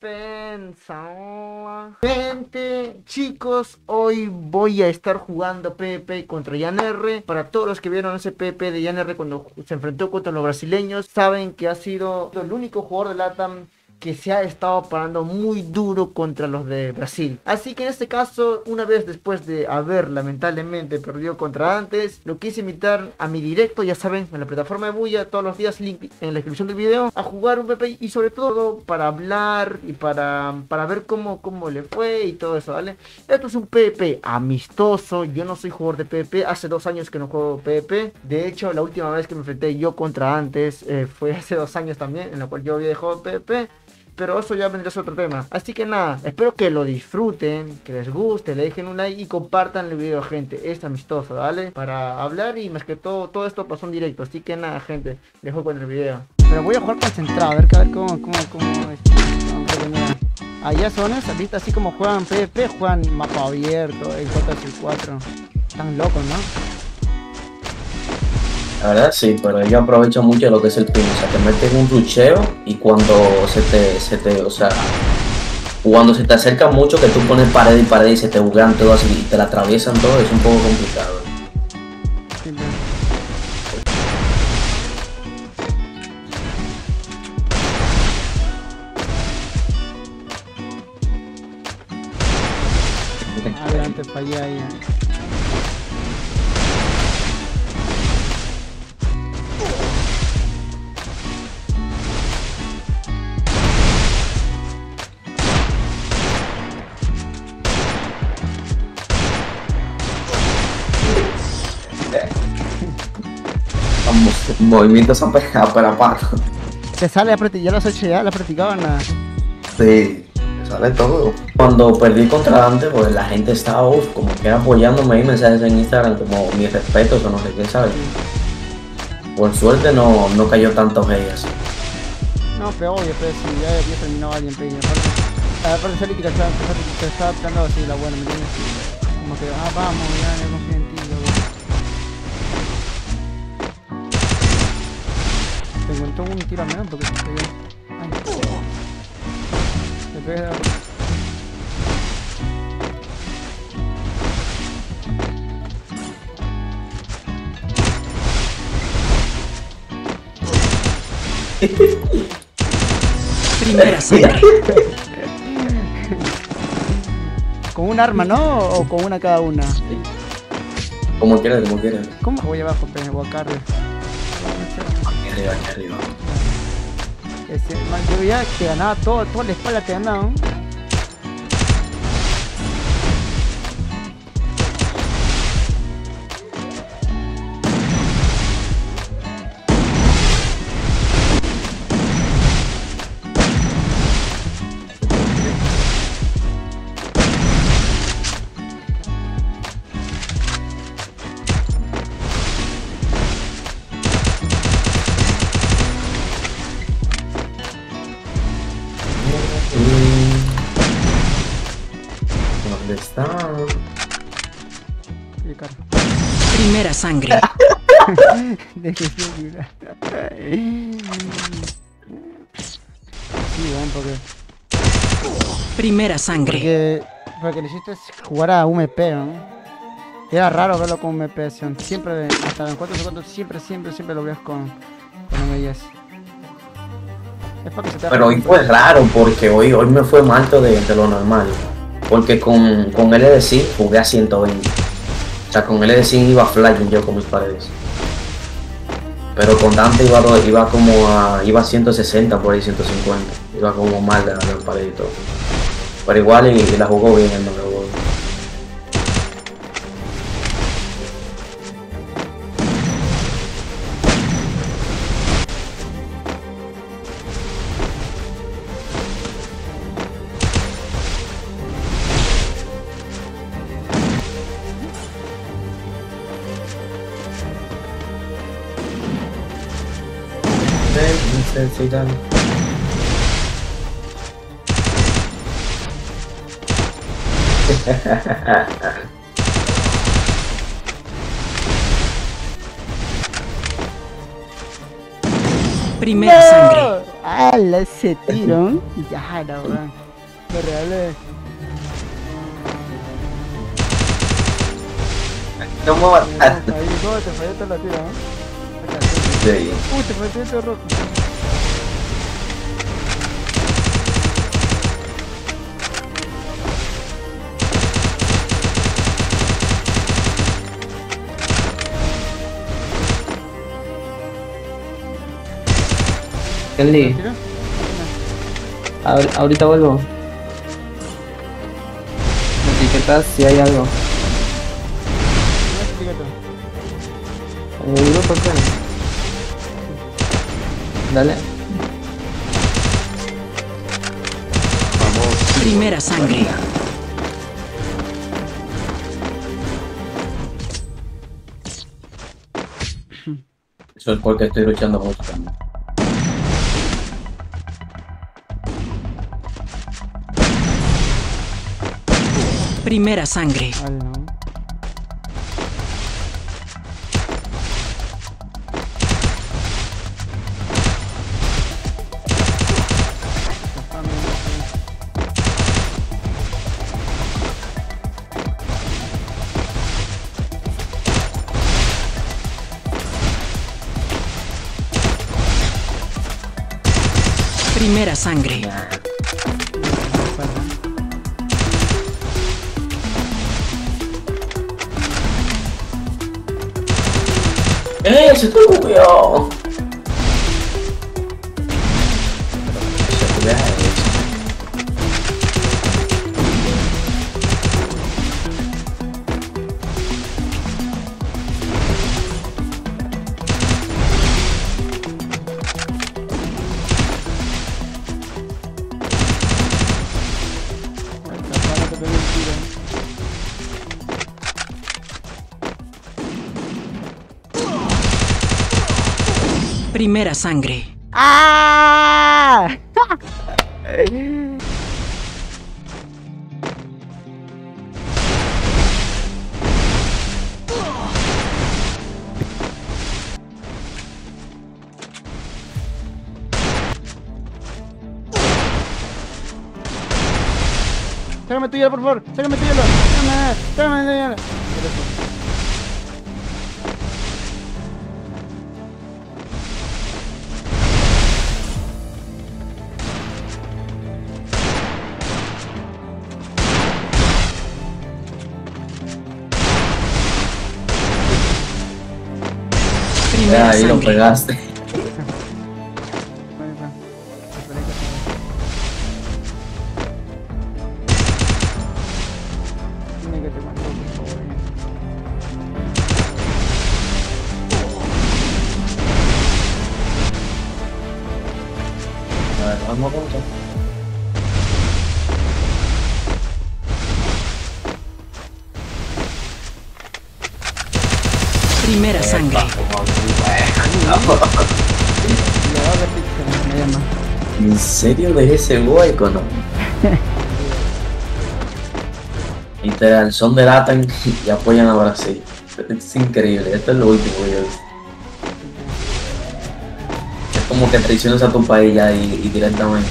Dispensa. Gente, chicos, hoy voy a estar jugando PvP contra R Para todos los que vieron ese PvP de R cuando se enfrentó contra los brasileños, saben que ha sido el único jugador de LATAM que se ha estado parando muy duro contra los de Brasil. Así que en este caso, una vez después de haber lamentablemente perdido contra antes, lo quise invitar a mi directo, ya saben, en la plataforma de Buya, todos los días, link en la descripción del video, a jugar un PP y sobre todo para hablar y para, para ver cómo, cómo le fue y todo eso, ¿vale? Esto es un PP amistoso, yo no soy jugador de PP, hace dos años que no juego PP, de hecho la última vez que me enfrenté yo contra antes eh, fue hace dos años también, en la cual yo había dejado PP pero eso ya vendrá a ser otro tema. Así que nada, espero que lo disfruten, que les guste, le dejen un like y compartan el video, gente. Es amistoso, ¿vale? Para hablar y más que todo, todo esto pasó en directo. Así que nada, gente, dejo con el video. Pero voy a jugar concentrado, a ver, a ver cómo, cómo, cómo es. Allá son esas, ¿viste? Así como juegan PvP, juegan mapa abierto, el J4. Están locos, ¿no? La verdad sí, pero yo aprovecho mucho lo que es el pin, o sea, te metes un rucheo y cuando se te, se te, o sea, cuando se te acerca mucho que tú pones pared y pared y se te buguean todo así y te la atraviesan todo, es un poco complicado. Adelante, para allá, movimientos aparatos. Te sale a practicar, ya lo has ya, la practicaba nada. Sí, sale todo. Cuando perdí contra Dante, pues la gente estaba uf, como que apoyándome ahí mensajes en Instagram, como mis respetos o no sé qué, ¿sabes? Por suerte no, no cayó tanto hate así. No, pero obvio, pero si ya había terminado alguien, pero aparte salí que estaba dando así la buena, ¿me entiendes? Como que, ah, vamos, ya, no confío encontró un tiro al menos porque se pegué. Ay. Pegué de Primera sangre. ¿Con un arma, no? ¿O con una cada una? Como quieras, como quieras. ¿Cómo? Voy abajo, pero voy a cargar arriba, aquí arriba. Ese man, yo veía que ganaba todo, toda la espalda te ganaba. Está? Primera sangre. Primera sangre. Porque, porque necesitas jugar a UMP, ¿no? Era raro verlo con UMP, siempre, hasta en 4 segundos, siempre, siempre, siempre lo ves con, con MIS. Pero hoy fue raro porque hoy, hoy me fue mal de, de lo normal. Porque con, con LD jugué a 120. O sea, con LD iba flying yo con mis paredes. Pero con Dante iba, iba como a, iba a 160 por ahí, 150. Iba como mal de la pared y todo. Pero igual y, la jugó bien el nuevo. Primera sangre. ¡Hala ese tiro! Ya, la verdad. Me regalé. No me Ahí, mataste. ¿cómo te falló toda la tira, no? Sí. Uy, te falló todo rojo. Ahorita vuelvo. Me etiquetas si hay algo. No, explícate. En el grupo. Dale. Primera sangre. Eso es porque estoy luchando mucho también. Primera sangre. No. Primera sangre. ¡Eh! ¡Se tuyo! Se tuya es. Capaz Primera sangre. ¡Ah! Sácame por favor. Sácame tu hielo. Sácame. Primera Ya, ahí lo pegaste. Bueno, ya. Espera que Primera sangre. Me llama. ¿En serio de ese hueco no? Literal, son de Latam y apoyan a Brasil. Es increíble, esto es lo último que yo he visto. Es como que traicionas a tu país ya y, y directamente.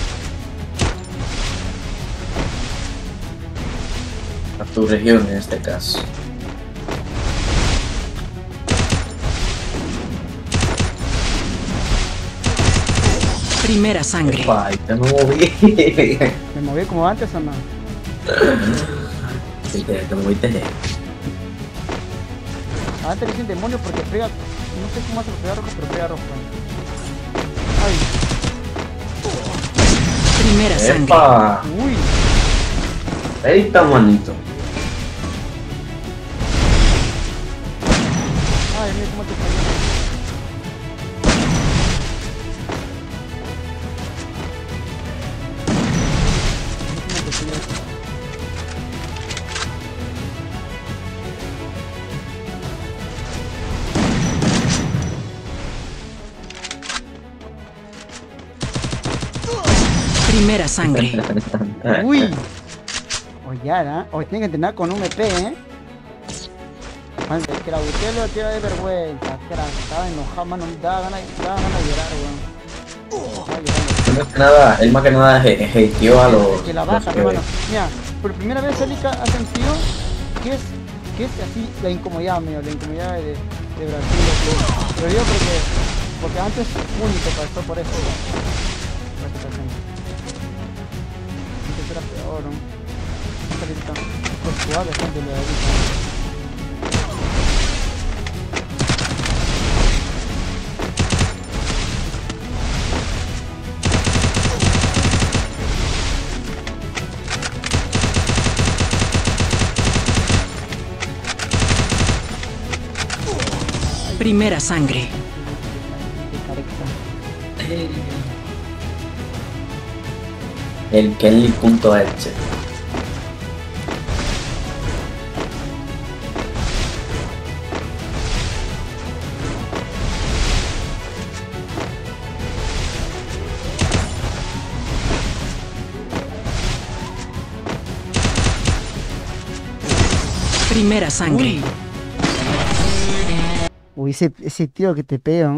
A tu región en este caso. Primera sangre. Me moví. ¿Me moví como antes o no? Sí, te, te moviste. Antes le dicen demonio porque pega. No sé cómo hace pegar rojo, pero pega rojo. Ay, Primera sangre. Uy. ahí está manito. Ay, mira cómo te falló. Primera sangre. Uy. O ya, ¿no? O tiene que entrenar con un EP, ¿eh? Man, es que la usted lo tira de vergüenza. Estaba enojado, mano. Daba ganas, daba ganas de llorar, weón. Llorando. más que nada, él más que nada hateó a los. que la baja, hermano. Mira, por primera vez Celica ha sentido que es, que es así la incomodidad, mío, la incomodidad de, de Brasil. así. Pero yo creo que, porque antes único pasó por eso. Pues suave, gente. Primera sangre. El Kenly.exe. Primera sangre. Uy, ese, ese tiro que te pega,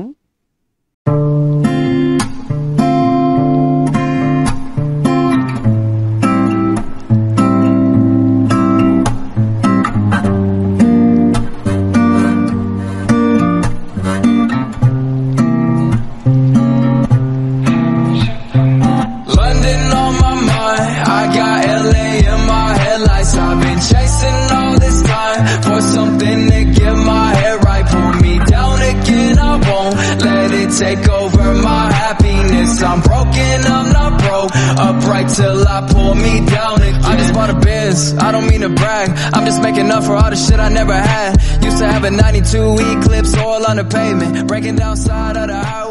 till I pull me down again. I just bought a biz, I don't mean to brag. I'm just making up for all the shit I never had. Used to have a 92 Eclipse, oil on the pavement, breaking down side of the house.